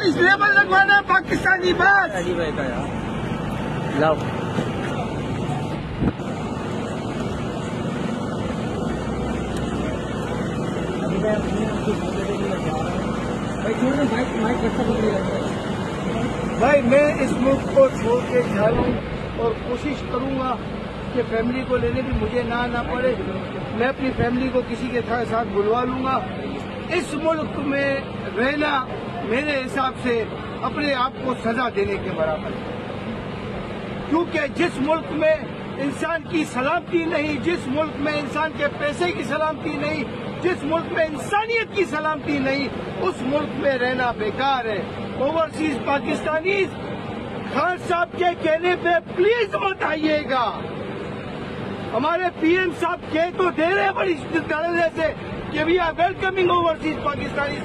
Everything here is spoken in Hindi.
चालीस लेबल लगवाना है पाकिस्तानी बस भाई लाओ। भाई मैं इस मुल्क को छोड़ के जा रहा हूँ और कोशिश करूँगा कि फैमिली को लेने भी मुझे ना आना पड़े। मैं अपनी फैमिली को किसी के साथ बुलवा लूँगा। इस मुल्क में रहना मेरे हिसाब से अपने आप को सजा देने के बराबर है। क्योंकि जिस मुल्क में इंसान की सलामती नहीं, जिस मुल्क में इंसान के पैसे की सलामती नहीं, जिस मुल्क में इंसानियत की सलामती नहीं, उस मुल्क में रहना बेकार है। ओवरसीज पाकिस्तानी खान साहब के कहने पे प्लीज़ मत आइएगा। हमारे पीएम साहब कह तो दे रहे हैं बड़ी से कि we are welcoming overseas Pakistani